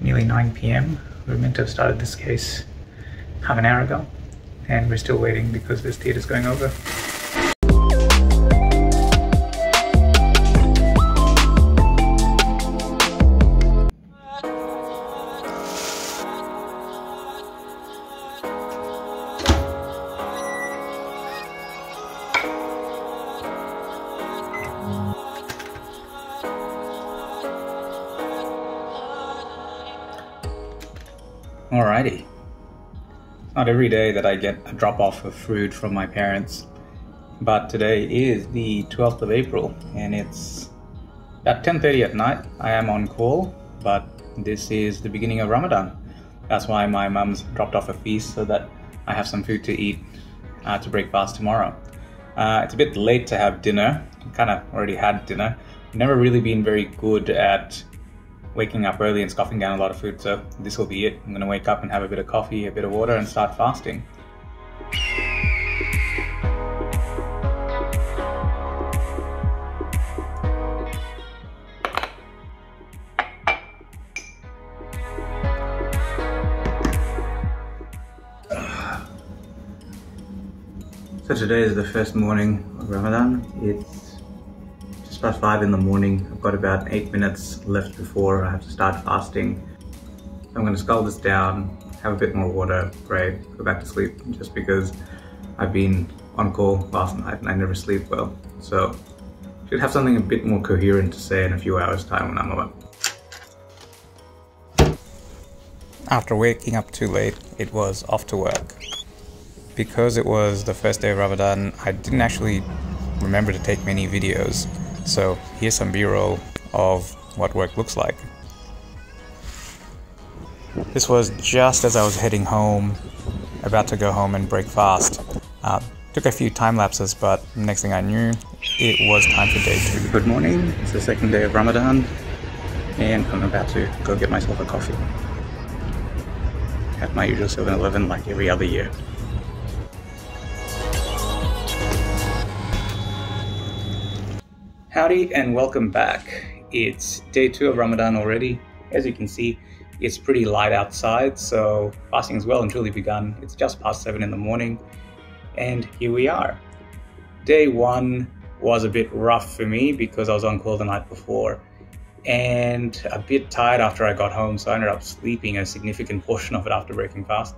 nearly 9 p.m. We were meant to have started this case half an hour ago, and we're still waiting because this theatre's going over. Alrighty. Not every day that I get a drop off of food from my parents, but today is the 12th of April and it's at 10:30 at night. I am on call, but this is the beginning of Ramadan. That's why my mum's dropped off a feast so that I have some food to eat uh, to break fast tomorrow. Uh, it's a bit late to have dinner. Kind of already had dinner. Never really been very good at waking up early and scoffing down a lot of food, so this will be it. I'm to wake up and have a bit of coffee, a bit of water, and start fasting. So today is the first morning of Ramadan. It's past five in the morning. I've got about eight minutes left before I have to start fasting. I'm going to scull this down, have a bit more water, pray, go back to sleep, just because I've been on call last night and I never sleep well. So should have something a bit more coherent to say in a few hours time when I'm up. After waking up too late, it was off to work. Because it was the first day of Ramadan, I didn't actually remember to take many videos. So here's some b-roll of what work looks like. This was just as I was heading home, about to go home and break fast. Uh, took a few time lapses, but next thing I knew, it was time for day two. Good morning, it's the second day of Ramadan, and I'm about to go get myself a coffee. At my usual 7-Eleven like every other year. Howdy and welcome back. It's day two of Ramadan already. As you can see, it's pretty light outside, so fasting has well and truly begun. It's just past seven in the morning, and here we are. Day one was a bit rough for me because I was on call the night before and a bit tired after I got home, so I ended up sleeping a significant portion of it after breaking fast.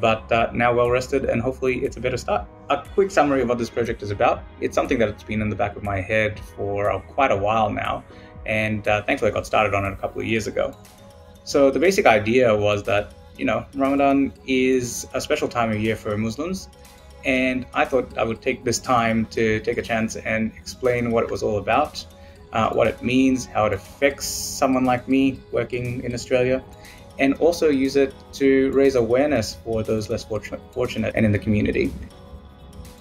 But uh, now well rested, and hopefully it's a better start. A quick summary of what this project is about. It's something that's been in the back of my head for uh, quite a while now, and uh, thankfully I got started on it a couple of years ago. So the basic idea was that you know Ramadan is a special time of year for Muslims, and I thought I would take this time to take a chance and explain what it was all about uh, what it means, how it affects someone like me working in Australia, and also use it to raise awareness for those less fortunate and in the community.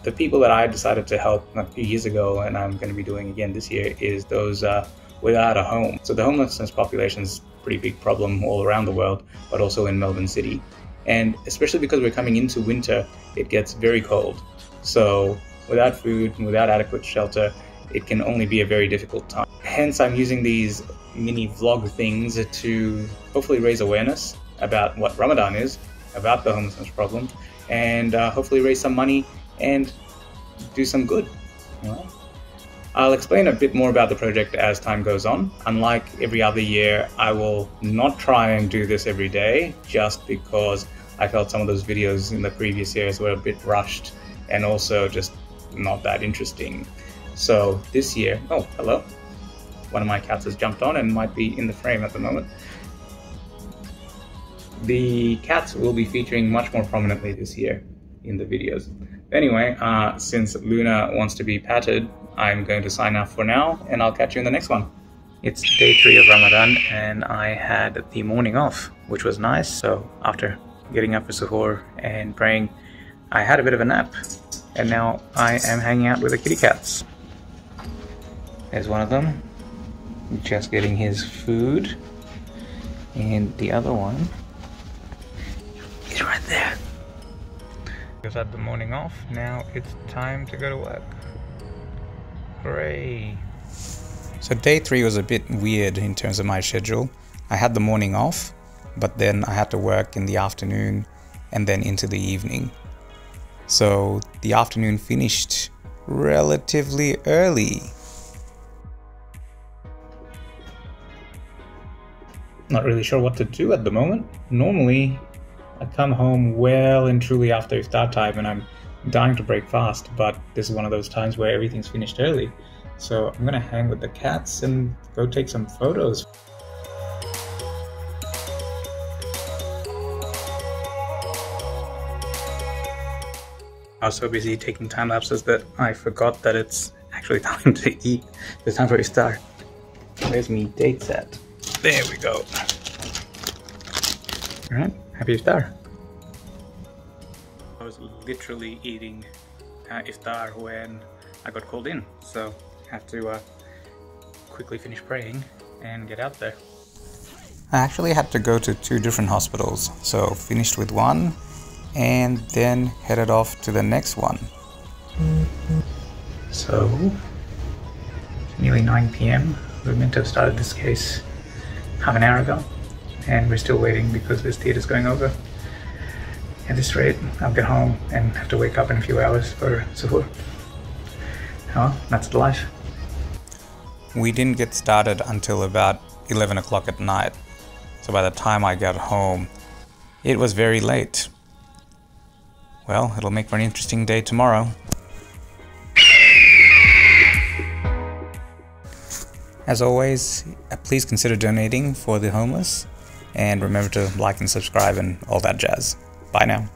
The people that I decided to help a few years ago, and I'm going to be doing again this year, is those uh, without a home. So the homelessness population is a pretty big problem all around the world, but also in Melbourne City. And especially because we're coming into winter, it gets very cold. So without food and without adequate shelter, it can only be a very difficult time. Hence, I'm using these mini vlog things to hopefully raise awareness about what Ramadan is, about the homelessness problem, and uh, hopefully raise some money and do some good. I'll explain a bit more about the project as time goes on. Unlike every other year, I will not try and do this every day just because I felt some of those videos in the previous years were a bit rushed and also just not that interesting. So this year, oh, hello. One of my cats has jumped on and might be in the frame at the moment. The cats will be featuring much more prominently this year in the videos. Anyway, uh, since Luna wants to be patted, I'm going to sign off for now and I'll catch you in the next one. It's day three of Ramadan and I had the morning off, which was nice. So after getting up for suhoor and praying, I had a bit of a nap and now I am hanging out with the kitty cats. There's one of them, just getting his food. And the other one is right there. Just had the morning off, now it's time to go to work. Hooray! So day three was a bit weird in terms of my schedule. I had the morning off, but then I had to work in the afternoon and then into the evening. So the afternoon finished relatively early. Not really sure what to do at the moment. Normally, I come home well and truly after iftar time and I'm dying to break fast, but this is one of those times where everything's finished early. So I'm gonna hang with the cats and go take some photos. I was so busy taking time lapses that I forgot that it's actually time to eat. It's time for iftar. Where's me date set? There we go. Alright, happy iftar. I was literally eating uh, iftar when I got called in, so I had to uh, quickly finish praying and get out there. I actually had to go to two different hospitals, so finished with one and then headed off to the next one. So, it's nearly 9 pm. We're meant to have started this case half an hour ago, and we're still waiting because this theater's going over. At this rate, I'll get home and have to wake up in a few hours for suhoor. Oh, that's the life. We didn't get started until about 11 o'clock at night, so by the time I got home, it was very late. Well, it'll make for an interesting day tomorrow. As always, uh, please consider donating for the homeless, and remember to like and subscribe and all that jazz. Bye now.